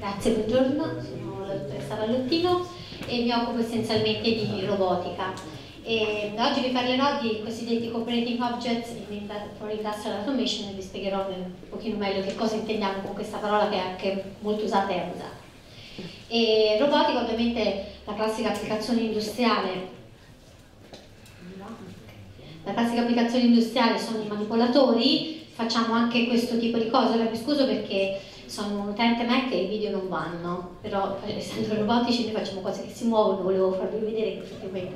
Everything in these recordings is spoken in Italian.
Grazie, buongiorno, sono la dottoressa Vallottino e mi occupo essenzialmente di robotica. E oggi vi parlerò di cosiddetti cooperating objects for industrial automation e vi spiegherò un pochino meglio che cosa intendiamo con questa parola che è anche molto usata e abusata. E robotica ovviamente la classica applicazione industriale la classica applicazione industriale sono i manipolatori, facciamo anche questo tipo di cose, ora mi scuso perché sono un utente Mac e i video non vanno, però essendo robotici noi facciamo cose che si muovono, volevo farvi vedere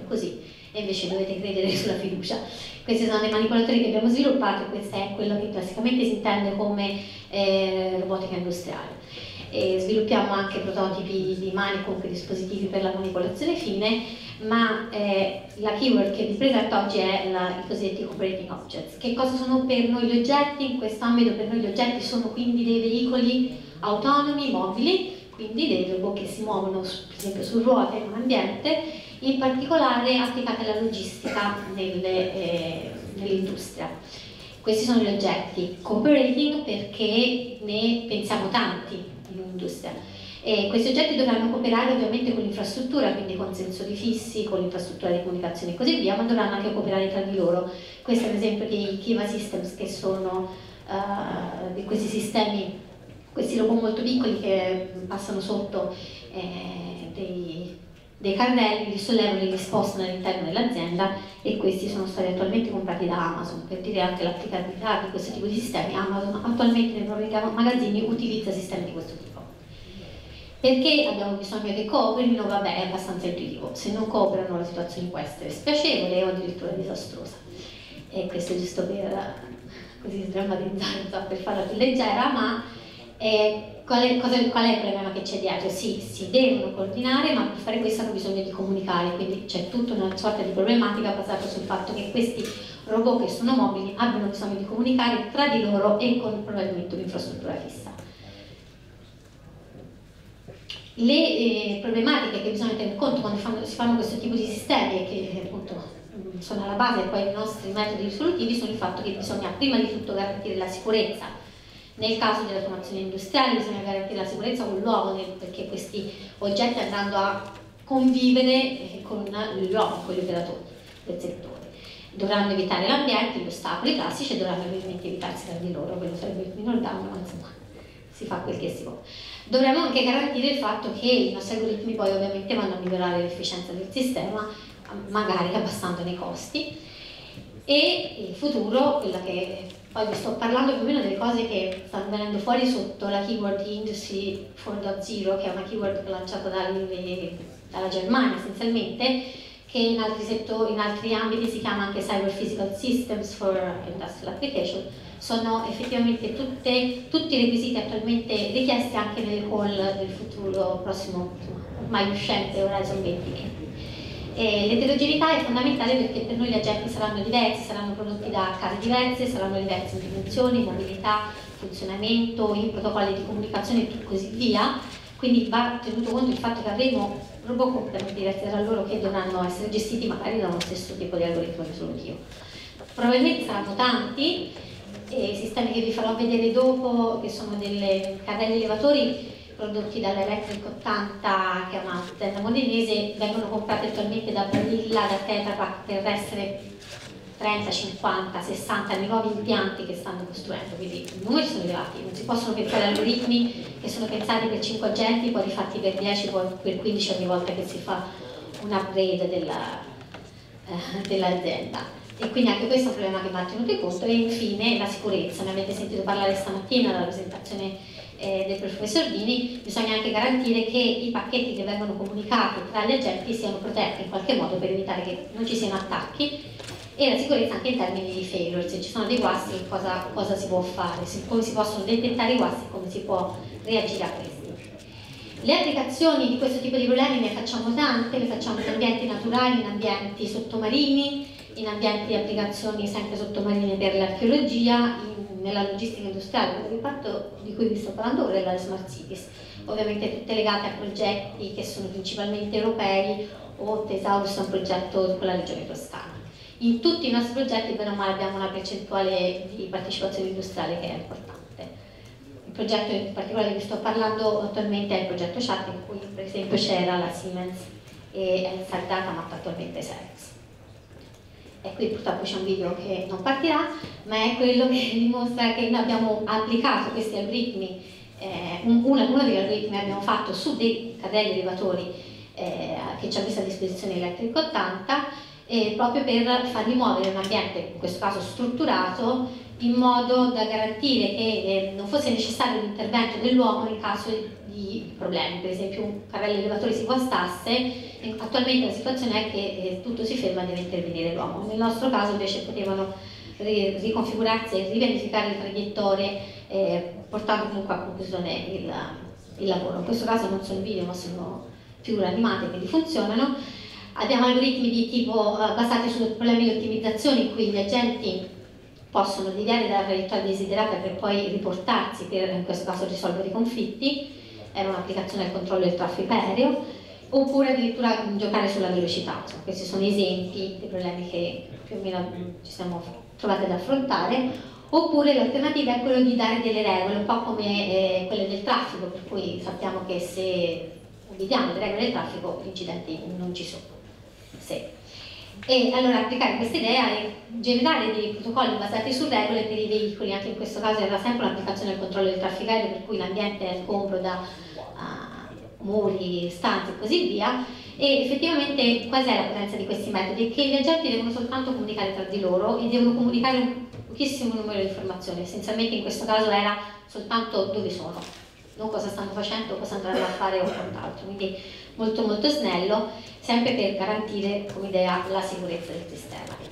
così e invece dovete credere sulla fiducia. Questi sono dei manipolatori che abbiamo sviluppato e questo è quello che classicamente si intende come eh, robotica industriale. E sviluppiamo anche prototipi di mani e comunque dispositivi per la manipolazione fine, ma eh, la keyword che vi presento oggi è la, i cosiddetti operating objects. Che cosa sono per noi gli oggetti? In questo ambito per noi gli oggetti sono quindi dei veicoli autonomi, mobili, quindi dei robot che si muovono per esempio su ruote in un ambiente, in particolare applicati alla logistica eh, nell'industria. Questi sono gli oggetti cooperating perché ne pensiamo tanti in un'industria. E questi oggetti dovranno cooperare ovviamente con l'infrastruttura, quindi con sensori fissi, con l'infrastruttura di comunicazione e così via, ma dovranno anche cooperare tra di loro. Questo è l'esempio dei Kiva Systems che sono uh, di questi sistemi, questi robot molto piccoli che passano sotto eh, dei, dei carrelli, li sollevano e li spostano all'interno dell'azienda e questi sono stati attualmente comprati da Amazon per dire anche l'applicabilità di questo tipo di sistemi. Amazon attualmente nei propri magazzini utilizza sistemi di questo tipo. Perché abbiamo bisogno che cooperino? Vabbè, è abbastanza intuitivo. Se non cooperano la situazione può essere spiacevole o addirittura disastrosa. E questo è giusto per così sdrammatizzare, per farla più leggera, ma eh, qual, è, cosa, qual, è, il problema che c'è dietro? Sì, si devono coordinare, ma per fare questo hanno bisogno di comunicare, quindi c'è tutta una sorta di problematica basata sul fatto che questi robot che sono mobili abbiano bisogno di comunicare tra di loro e con probabilmente un'infrastruttura fissa. Le eh, problematiche che bisogna tenere conto quando fanno, si fanno questo tipo di sistemi e che appunto sono alla base poi dei nostri metodi risolutivi sono il fatto che bisogna prima di tutto garantire la sicurezza nel caso dell'automazione industriale bisogna garantire la sicurezza con l'uomo perché questi oggetti andranno a convivere eh, con l'uomo, con gli operatori del settore. Dovranno evitare l'ambiente, gli ostacoli classici e dovranno ovviamente evitarsi tra di loro, quello sarebbe il minor danno, ma insomma si fa quel che si può. Dovremmo anche garantire il fatto che i nostri algoritmi poi ovviamente vanno a migliorare l'efficienza del sistema, magari abbassandone i costi, e il futuro, quella che poi vi sto parlando più o meno delle cose che stanno venendo fuori sotto la keyword Industry 4.0, che è una keyword lanciata dalla Germania essenzialmente, che in altri, settori, in altri ambiti si chiama anche Cyber Physical Systems for Industrial Application, sono effettivamente tutte, tutti i requisiti attualmente richiesti anche nel call del futuro prossimo, ormai uscente Horizon 2020. L'eterogeneità è fondamentale perché per noi gli agenti saranno diversi, saranno prodotti da case diverse, saranno diversi in dimensioni, mobilità, funzionamento, in protocolli di comunicazione e così via, quindi va tenuto conto il fatto che avremo robot completamente diversi tra loro che dovranno essere gestiti magari da uno stesso tipo di algoritmo risolutivo. Probabilmente saranno tanti, i sistemi che vi farò vedere dopo, che sono delle carrelli elevatori, prodotti dall'Electric 80 che è un'azienda modenese vengono comprati attualmente da Barilla, da Tetra Pak per essere 30, 50, 60 nei nuovi impianti che stanno costruendo, quindi i numeri sono elevati, non si possono pensare algoritmi che sono pensati per 5 agenti, poi rifatti per 10, poi per 15 ogni volta che si fa un upgrade eh, dell'azienda. Dell e quindi anche questo è un problema che va tenuto conto e infine la sicurezza, ne avete sentito parlare stamattina dalla presentazione eh, del professor Dini, bisogna anche garantire che i pacchetti che vengono comunicati tra gli agenti siano protetti in qualche modo per evitare che non ci siano attacchi e la sicurezza anche in termini di failure, se ci sono dei guasti cosa, cosa si può fare, se, come si possono detectare i guasti, come si può reagire a questi. Le applicazioni di questo tipo di problemi ne facciamo tante, le facciamo in ambienti naturali, in ambienti sottomarini, in ambienti di applicazioni sempre sottomarine per l'archeologia, nella logistica industriale, il reparto di cui vi sto parlando ora è la Smart Cities, ovviamente tutte legate a progetti che sono principalmente europei o Tesaurus è un progetto con la regione toscana. In tutti i nostri progetti, bene o male, abbiamo una percentuale di partecipazione industriale che è importante. progetto in particolare di cui sto parlando attualmente è il progetto Chat in cui per esempio c'era la Siemens e è saldata ma attualmente Serex. E qui purtroppo c'è un video che non partirà, ma è quello che dimostra che noi abbiamo applicato questi algoritmi, eh, uno, uno degli algoritmi che abbiamo fatto su dei carrelli elevatori eh, che ci ha messo a disposizione Electric 80, eh, proprio per farli muovere in un ambiente, in questo caso strutturato, in modo da garantire che eh, non fosse necessario l'intervento dell'uomo in caso di problemi, per esempio un carrello elevatore si guastasse, attualmente la situazione è che eh, tutto si ferma e deve intervenire l'uomo. Nel nostro caso invece potevano riconfigurarsi e ripianificare le traiettorie eh, portando comunque a conclusione il, il, lavoro. In questo caso non sono video ma sono figure animate quindi funzionano. Abbiamo algoritmi di tipo eh, basati su problemi di ottimizzazione in cui gli agenti possono deviare dalla traiettoria desiderata per poi riportarsi per in questo caso risolvere i conflitti, è un'applicazione del controllo del traffico aereo, oppure addirittura giocare sulla velocità. Insomma, questi sono esempi dei problemi che più o meno ci siamo trovati ad affrontare, oppure l'alternativa è quello di dare delle regole, un po' come eh, quelle del traffico, per cui sappiamo che se obbediamo le regole del traffico gli incidenti non ci sono. Se e allora applicare questa idea e generare dei protocolli basati su regole per i veicoli, anche in questo caso era sempre un'applicazione del controllo del traffico aereo per cui l'ambiente è sgombro da uh, muri, stanze e così via. E effettivamente qual è la potenza di questi metodi? Che gli agenti devono soltanto comunicare tra di loro e devono comunicare un pochissimo numero di informazioni, essenzialmente in questo caso era soltanto dove sono, non cosa stanno facendo, cosa andranno a fare o quant'altro, quindi molto molto snello sempre per garantire come idea la sicurezza del sistema.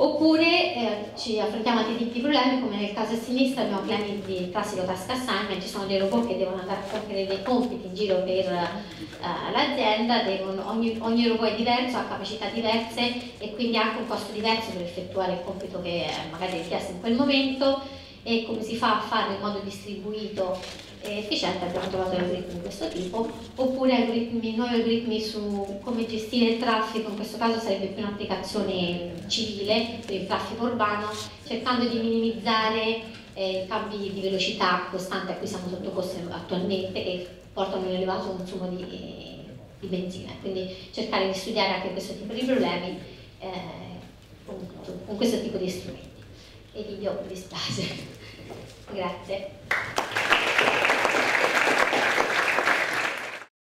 Oppure eh, ci affrontiamo tipi di problemi, come nel caso a sinistra abbiamo piani di classico task assignment, ci sono dei robot che devono andare a compiere dei compiti in giro per eh, l'azienda, ogni, ogni, robot è diverso, ha capacità diverse e quindi ha anche un costo diverso per effettuare il compito che magari è richiesto in quel momento e come si fa a farlo in modo distribuito efficiente abbiamo trovato algoritmi di questo tipo, oppure algoritmi, nuovi algoritmi su come gestire il traffico, in questo caso sarebbe più un'applicazione civile per il traffico urbano, cercando di minimizzare eh, i cambi di velocità costante a cui siamo sottoposti attualmente che portano un elevato consumo di, di, benzina, quindi cercare di studiare anche questo tipo di problemi eh, con, con questo tipo di strumenti. E mi dispiace. Grazie.